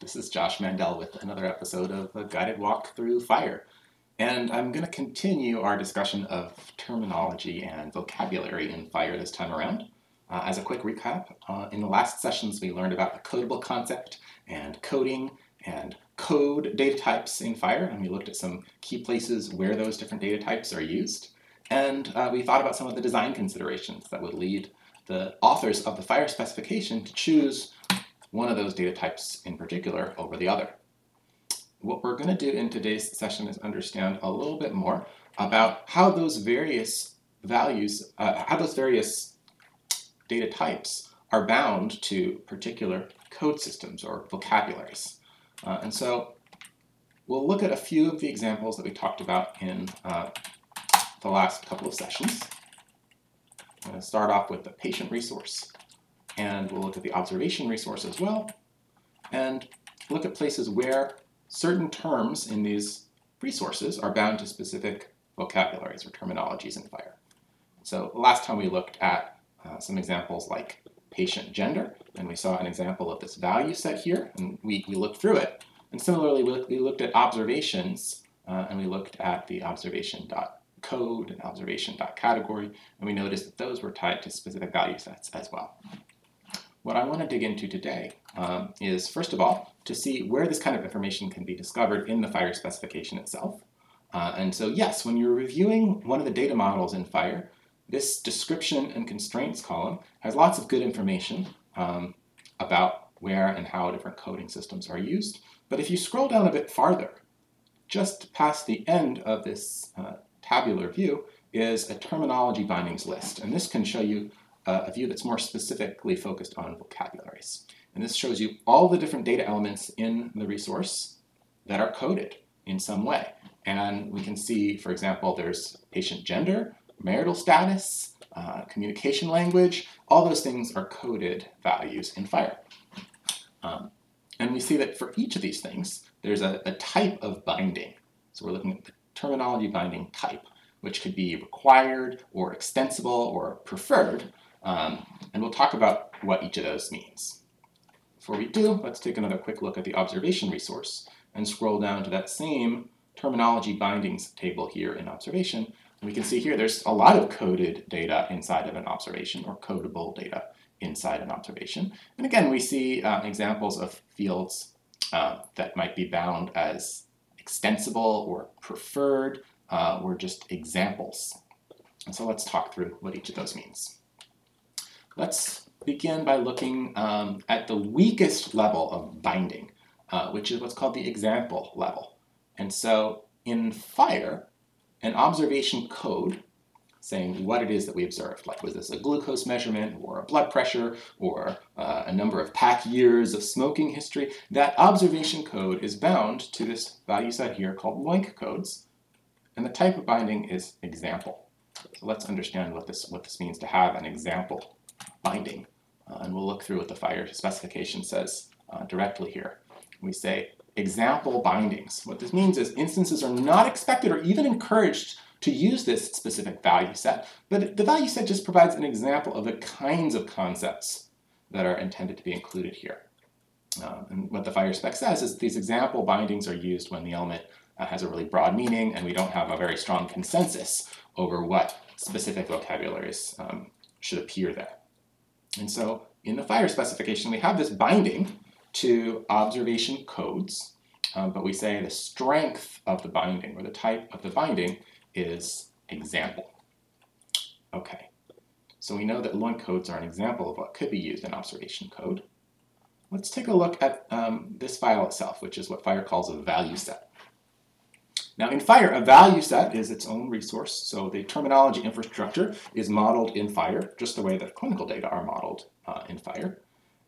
This is Josh Mandel with another episode of a guided walk through FHIR. And I'm going to continue our discussion of terminology and vocabulary in FHIR this time around. Uh, as a quick recap, uh, in the last sessions we learned about the codable concept and coding and code data types in FHIR, and we looked at some key places where those different data types are used. And uh, we thought about some of the design considerations that would lead the authors of the FHIR specification to choose one of those data types in particular over the other. What we're going to do in today's session is understand a little bit more about how those various values, uh, how those various data types are bound to particular code systems or vocabularies. Uh, and so we'll look at a few of the examples that we talked about in uh, the last couple of sessions. I'm going to start off with the patient resource and we'll look at the observation resource as well, and look at places where certain terms in these resources are bound to specific vocabularies or terminologies in FHIR. So last time we looked at uh, some examples like patient gender, and we saw an example of this value set here, and we, we looked through it. And similarly, we, we looked at observations, uh, and we looked at the observation dot code and observation dot category, and we noticed that those were tied to specific value sets as well. What I want to dig into today um, is, first of all, to see where this kind of information can be discovered in the FHIR specification itself. Uh, and so, yes, when you're reviewing one of the data models in FHIR, this description and constraints column has lots of good information um, about where and how different coding systems are used. But if you scroll down a bit farther, just past the end of this uh, tabular view is a terminology bindings list. And this can show you uh, a view that's more specifically focused on vocabularies. And this shows you all the different data elements in the resource that are coded in some way. And we can see, for example, there's patient gender, marital status, uh, communication language, all those things are coded values in FHIR. Um, and we see that for each of these things, there's a, a type of binding. So we're looking at the terminology binding type, which could be required or extensible or preferred. Um, and we'll talk about what each of those means. Before we do, let's take another quick look at the observation resource and scroll down to that same terminology bindings table here in observation. And we can see here there's a lot of coded data inside of an observation or codable data inside an observation. And again, we see uh, examples of fields uh, that might be bound as extensible or preferred uh, or just examples. And so let's talk through what each of those means. Let's begin by looking um, at the weakest level of binding, uh, which is what's called the example level. And so in FHIR, an observation code saying what it is that we observed, like was this a glucose measurement or a blood pressure or uh, a number of pack years of smoking history, that observation code is bound to this value set here called LOINC codes, and the type of binding is example. So let's understand what this, what this means to have an example binding. Uh, and we'll look through what the FHIR specification says uh, directly here. We say example bindings. What this means is instances are not expected or even encouraged to use this specific value set, but the value set just provides an example of the kinds of concepts that are intended to be included here. Um, and what the FHIR spec says is these example bindings are used when the element uh, has a really broad meaning and we don't have a very strong consensus over what specific vocabularies um, should appear there. And so in the FHIR specification, we have this binding to observation codes, um, but we say the strength of the binding or the type of the binding is example. Okay, so we know that LOINC codes are an example of what could be used in observation code. Let's take a look at um, this file itself, which is what FHIR calls a value set. Now in FHIR, a value set is its own resource, so the terminology infrastructure is modeled in FHIR, just the way that clinical data are modeled uh, in FHIR.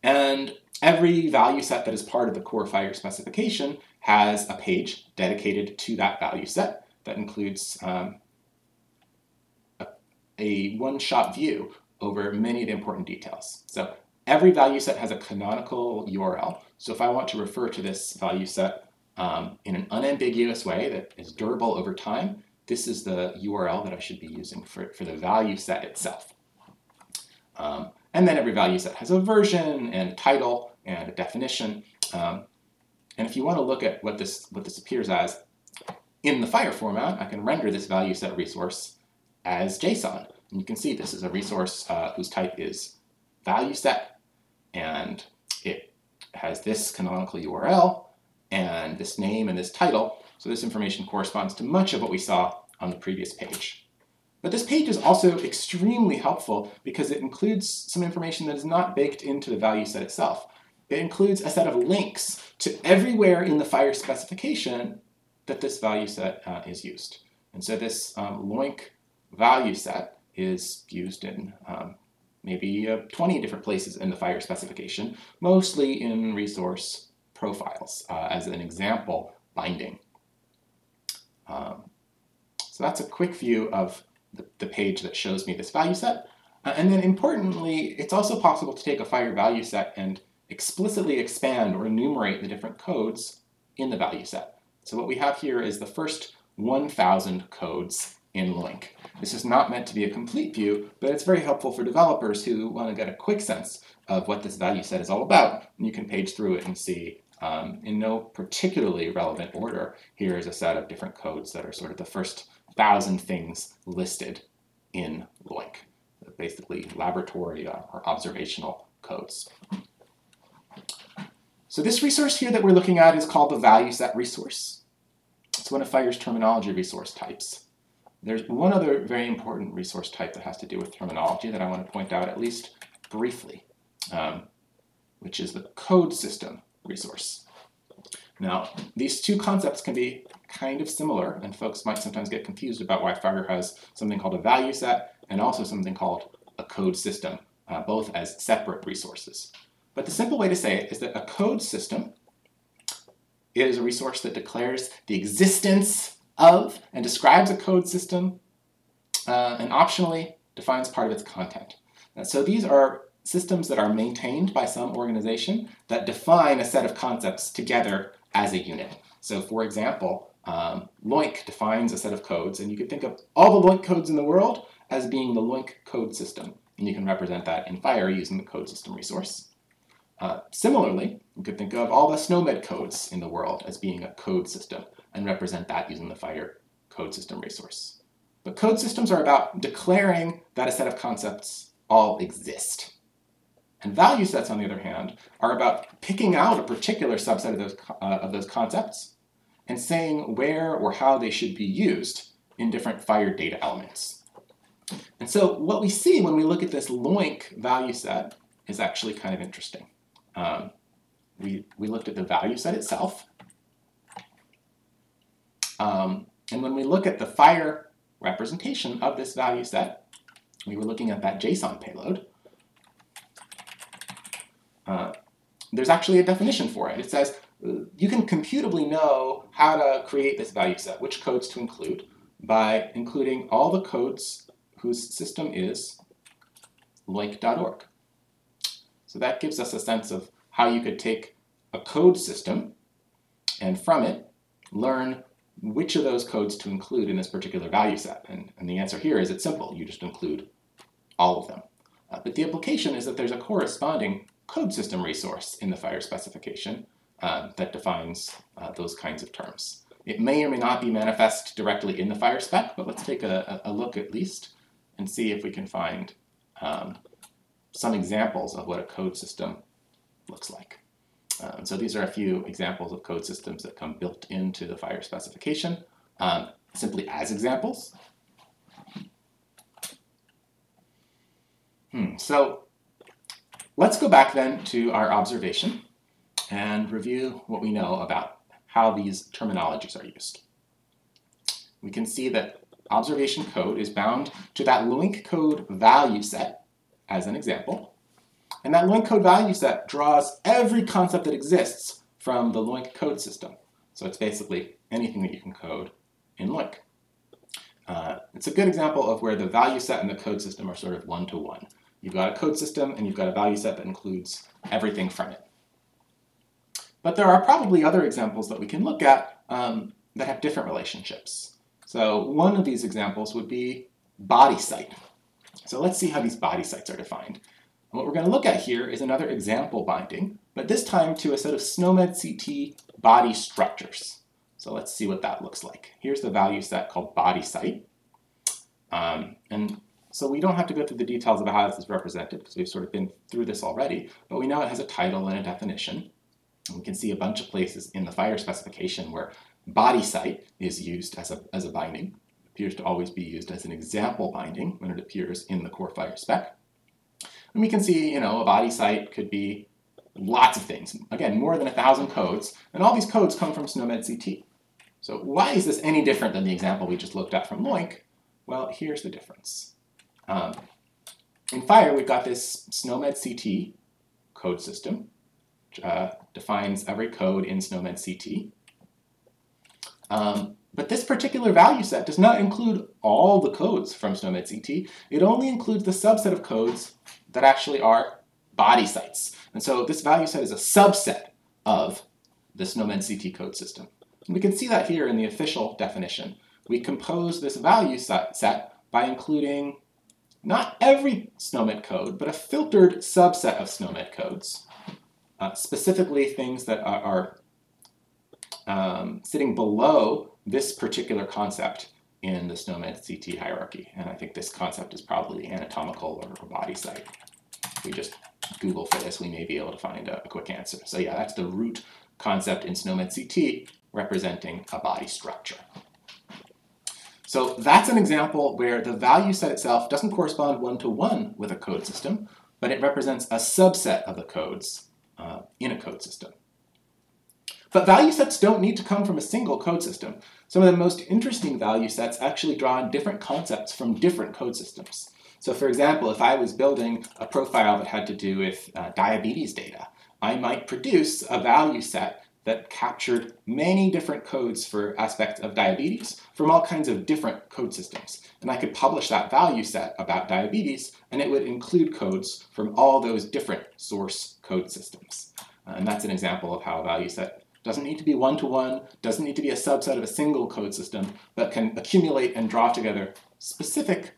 And every value set that is part of the core FHIR specification has a page dedicated to that value set that includes um, a, a one-shot view over many of the important details. So every value set has a canonical URL. So if I want to refer to this value set um, in an unambiguous way that is durable over time, this is the URL that I should be using for, for the value set itself. Um, and then every value set has a version and a title and a definition. Um, And if you want to look at what this, what this appears as in the FHIR format, I can render this value set resource as JSON. And you can see this is a resource uh, whose type is value set, and it has this canonical URL, and this name and this title. So this information corresponds to much of what we saw on the previous page. But this page is also extremely helpful because it includes some information that is not baked into the value set itself. It includes a set of links to everywhere in the FHIR specification that this value set uh, is used. And so this um, LOINC value set is used in um, maybe uh, 20 different places in the FHIR specification, mostly in resource profiles uh, as an example binding. Um, so that's a quick view of the, the, page that shows me this value set. Uh, and then importantly, it's also possible to take a FHIR value set and explicitly expand or enumerate the different codes in the value set. So what we have here is the first 1,000 codes in LOINC. This is not meant to be a complete view, but it's very helpful for developers who want to get a quick sense of what this value set is all about. And you can page through it and see um, in no particularly relevant order, here is a set of different codes that are sort of the first thousand things listed in LOINC, basically laboratory uh, or observational codes. So this resource here that we're looking at is called the value set resource. It's one of FHIR's terminology resource types. There's one other very important resource type that has to do with terminology that I want to point out at least briefly, um, which is the code system resource. Now, these two concepts can be kind of similar, and folks might sometimes get confused about why FHIR has something called a value set and also something called a code system, uh, both as separate resources. But the simple way to say it is that a code system is a resource that declares the existence of and describes a code system uh, and optionally defines part of its content. And so these are systems that are maintained by some organization that define a set of concepts together as a unit. So for example, um, LOINC defines a set of codes, and you could think of all the LOINC codes in the world as being the LOINC code system. And you can represent that in FHIR using the code system resource. Uh, similarly, you could think of all the SNOMED codes in the world as being a code system and represent that using the FHIR code system resource. But code systems are about declaring that a set of concepts all exist. And value sets, on the other hand, are about picking out a particular subset of those, uh, of those concepts and saying where or how they should be used in different FHIR data elements. And so what we see when we look at this LOINC value set is actually kind of interesting. Um, we, we looked at the value set itself. Um, and when we look at the FHIR representation of this value set, we were looking at that JSON payload. Uh, there's actually a definition for it. It says uh, you can computably know how to create this value set, which codes to include, by including all the codes whose system is loinc.org. So that gives us a sense of how you could take a code system and from it learn which of those codes to include in this particular value set. And, and the answer here is it's simple. You just include all of them. Uh, but the implication is that there's a corresponding code system resource in the FHIR specification uh, that defines uh, those kinds of terms. It may or may not be manifest directly in the FHIR spec, but let's take a, a look at least and see if we can find um, some examples of what a code system looks like. Um, so these are a few examples of code systems that come built into the FHIR specification, um, simply as examples. Hmm, so Let's go back then to our observation and review what we know about how these terminologies are used. We can see that observation code is bound to that LOINC code value set as an example. And that LOINC code value set draws every concept that exists from the LOINC code system. So it's basically anything that you can code in LOINC. Uh, it's a good example of where the value set and the code system are sort of one-to-one. -one. You've got a code system and you've got a value set that includes everything from it. But there are probably other examples that we can look at um, that have different relationships. So one of these examples would be body site. So let's see how these body sites are defined. And what we're going to look at here is another example binding, but this time to a set of SNOMED CT body structures. So let's see what that looks like. Here's the value set called body site. Um, and so we don't have to go through the details of how this is represented because we've sort of been through this already, but we know it has a title and a definition. And we can see a bunch of places in the FHIR specification where body site is used as a, as a binding. It appears to always be used as an example binding when it appears in the core FHIR spec. And we can see, you know, a body site could be lots of things. Again, more than a thousand codes, and all these codes come from SNOMED CT. So why is this any different than the example we just looked at from LOINC? Well, here's the difference. Um, in FHIR, we've got this SNOMED CT code system, which uh, defines every code in SNOMED CT. Um, but this particular value set does not include all the codes from SNOMED CT. It only includes the subset of codes that actually are body sites. And so this value set is a subset of the SNOMED CT code system. And we can see that here in the official definition. We compose this value set, set by including not every SNOMED code, but a filtered subset of SNOMED codes, uh, specifically things that are, are um, sitting below this particular concept in the SNOMED CT hierarchy. And I think this concept is probably anatomical or body site. If we just Google for this, we may be able to find a, a quick answer. So yeah, that's the root concept in SNOMED CT representing a body structure. So that's an example where the value set itself doesn't correspond one-to-one -one with a code system, but it represents a subset of the codes uh, in a code system. But value sets don't need to come from a single code system. Some of the most interesting value sets actually draw on different concepts from different code systems. So for example, if I was building a profile that had to do with uh, diabetes data, I might produce a value set that captured many different codes for aspects of diabetes from all kinds of different code systems. And I could publish that value set about diabetes, and it would include codes from all those different source code systems. Uh, and that's an example of how a value set doesn't need to be one-to-one, -one, doesn't need to be a subset of a single code system, but can accumulate and draw together specific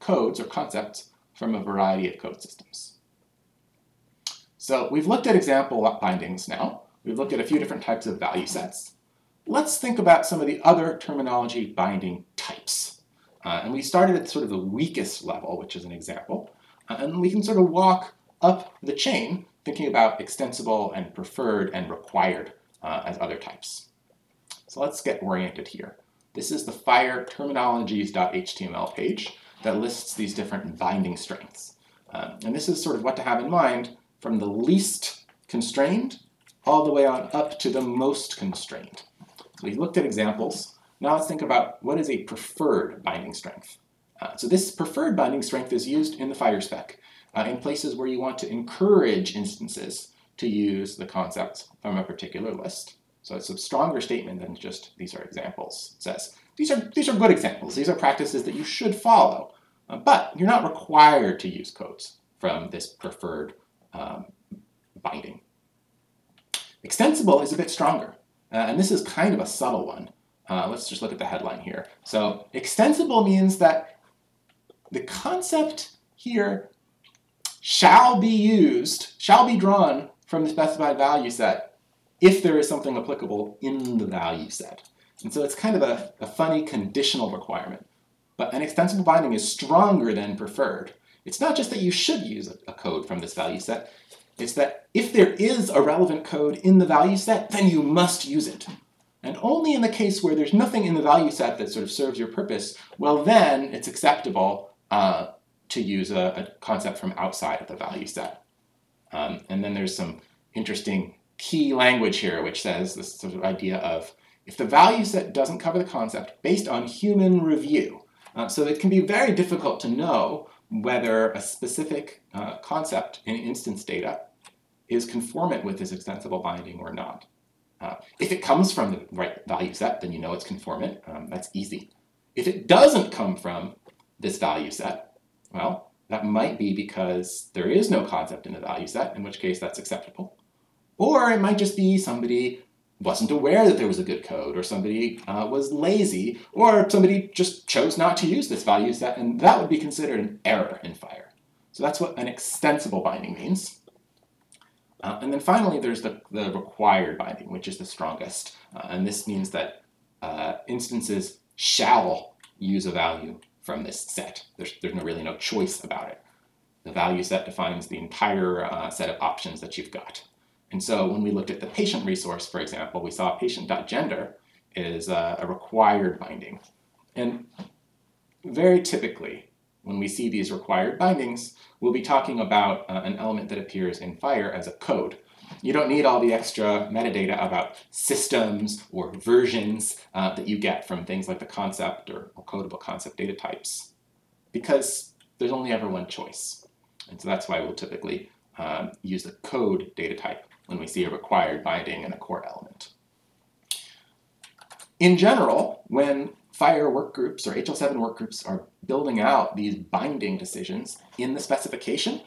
codes or concepts from a variety of code systems. So we've looked at example bindings now. We've looked at a few different types of value sets. Let's think about some of the other terminology binding types. Uh, and we started at sort of the weakest level, which is an example. Uh, and we can sort of walk up the chain, thinking about extensible and preferred and required uh, as other types. So let's get oriented here. This is the FHIR terminologies.html page that lists these different binding strengths. Um, and this is sort of what to have in mind from the least constrained all the way on up to the most constrained. So we looked at examples. Now let's think about what is a preferred binding strength. Uh, so this preferred binding strength is used in the FHIR spec uh, in places where you want to encourage instances to use the concepts from a particular list. So it's a stronger statement than just these are examples. It says these are, these are good examples. These are practices that you should follow, uh, but you're not required to use codes from this preferred um, binding. Extensible is a bit stronger, uh, and this is kind of a subtle one. Uh, let's just look at the headline here. So extensible means that the concept here shall be used, shall be drawn from the specified value set if there is something applicable in the value set. And so it's kind of a, a funny conditional requirement. But an extensible binding is stronger than preferred. It's not just that you should use a, a code from this value set, it's that if there is a relevant code in the value set, then you must use it. And only in the case where there's nothing in the value set that sort of serves your purpose, well then it's acceptable uh, to use a, a, concept from outside of the value set. Um, and then there's some interesting key language here which says this sort of idea of if the value set doesn't cover the concept based on human review. Uh, so it can be very difficult to know whether a specific uh, concept in instance data is conformant with this extensible binding or not. Uh, if it comes from the right value set, then you know it's conformant. Um, that's easy. If it doesn't come from this value set, well, that might be because there is no concept in the value set, in which case that's acceptable. Or it might just be somebody wasn't aware that there was a good code, or somebody uh, was lazy, or somebody just chose not to use this value set, and that would be considered an error in FHIR. So that's what an extensible binding means. Uh, and then finally, there's the, the required binding, which is the strongest. Uh, and this means that uh, instances shall use a value from this set. There's, there's no, really no choice about it. The value set defines the entire uh, set of options that you've got. And so when we looked at the patient resource, for example, we saw patient.gender is uh, a required binding. And very typically, when we see these required bindings, we'll be talking about uh, an element that appears in FHIR as a code. You don't need all the extra metadata about systems or versions uh, that you get from things like the concept or, or codable concept data types because there's only ever one choice. And so that's why we'll typically um, use the code data type when we see a required binding in a core element. In general, when FHIR workgroups or HL7 workgroups are building out these binding decisions in the specification,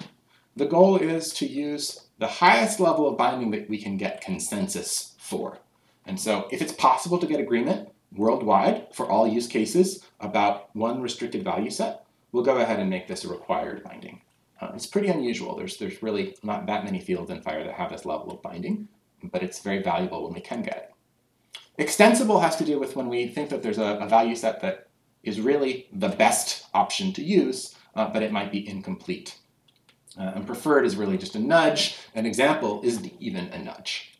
the goal is to use the highest level of binding that we can get consensus for. And so if it's possible to get agreement worldwide for all use cases about one restricted value set, we'll go ahead and make this a required binding. Uh, it's pretty unusual. There's, there's really not that many fields in FHIR that have this level of binding, but it's very valuable when we can get it. Extensible has to do with when we think that there's a, a value set that is really the best option to use, uh, but it might be incomplete. Uh, and preferred is really just a nudge. An example isn't even a nudge.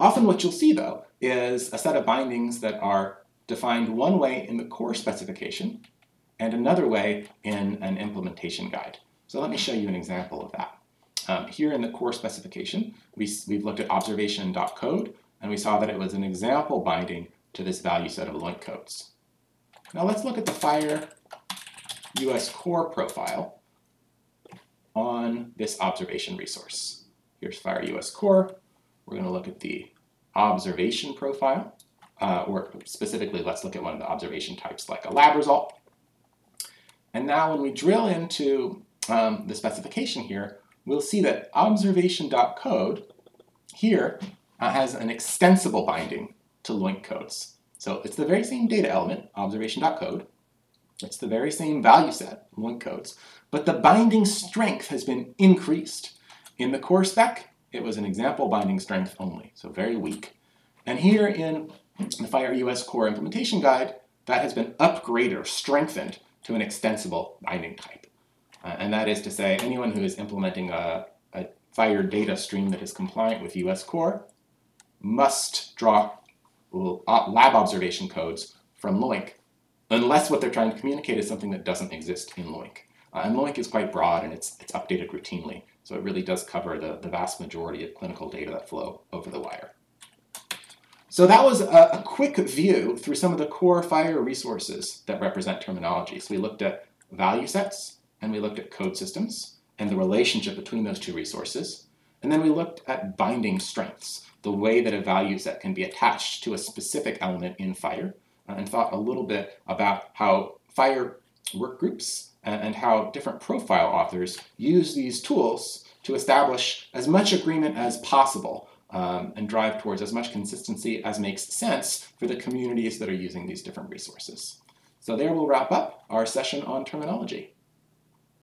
Often what you'll see, though, is a set of bindings that are defined one way in the core specification and another way in an implementation guide. So let me show you an example of that. Um, here in the core specification, we, we've looked at observation.code, and we saw that it was an example binding to this value set of LOINC codes. Now let's look at the FHIR US core profile on this observation resource. Here's FHIR US core. We're going to look at the observation profile, uh, or specifically, let's look at one of the observation types like a lab result. And now when we drill into um, the specification here, we'll see that observation.code here uh, has an extensible binding to LOINC codes. So it's the very same data element, observation.code. It's the very same value set, LOINC codes, but the binding strength has been increased. In the core spec, it was an example binding strength only, so very weak. And here in the FHIR US Core Implementation Guide, that has been upgraded or strengthened to an extensible binding type. Uh, and that is to say, anyone who is implementing a, a FHIR data stream that is compliant with US Core must draw lab observation codes from LOINC, unless what they're trying to communicate is something that doesn't exist in LOINC. Uh, and LOINC is quite broad and it's, it's updated routinely, so it really does cover the, the vast majority of clinical data that flow over the wire. So that was a, a quick view through some of the core FHIR resources that represent terminology. So we looked at value sets, and we looked at code systems, and the relationship between those two resources. And then we looked at binding strengths the way that a value set can be attached to a specific element in FHIR, uh, and thought a little bit about how FHIR work groups and, and how different profile authors use these tools to establish as much agreement as possible um, and drive towards as much consistency as makes sense for the communities that are using these different resources. So there we'll wrap up our session on terminology.